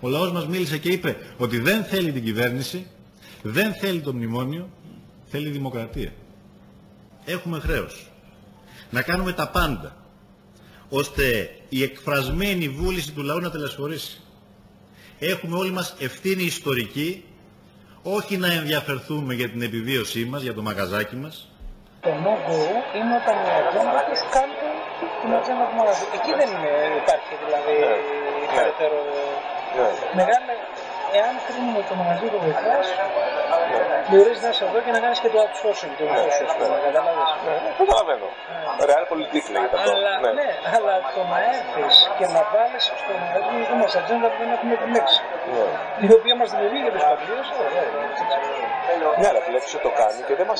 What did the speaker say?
Ο λαός μας μίλησε και είπε ότι δεν θέλει την κυβέρνηση, δεν θέλει το μνημόνιο, θέλει δημοκρατία. Έχουμε χρέος να κάνουμε τα πάντα ώστε η εκφρασμένη βούληση του λαού να τελεσφορήσει. Έχουμε όλοι μας ευθύνη ιστορική, όχι να ενδιαφερθούμε για την επιβίωσή μας, για το μαγαζάκι μας. Το no-go είναι όταν η ατζέντα της κάνει την ατζέντα του μαγαζιού. Εκεί δεν είναι, υπάρχει δηλαδή Ναι. περαιτέρω Ναι. μεγάλη... Εάν κρίνουμε το μαγαζί του βοηθάς, μπορείς να είσαι εδώ και να κάνεις και το outsourcing του outsourcing, καταλάβεις. Ναι, ναι, το καταλαβαίνω. Real politik λέγεται αυτό. Αλλά, Ναι. ναι, αλλά το να έρθεις και να βάλεις στο μαγαζί δικό μας ατζέντα που δεν έχουμε επιλέξει, Ναι. η οποία μας δημιουργεί και τους παπλίους, ε, ε, ε, έτσι. Ναι, αλλά βλέπεις ότι το κάνει και δεν μας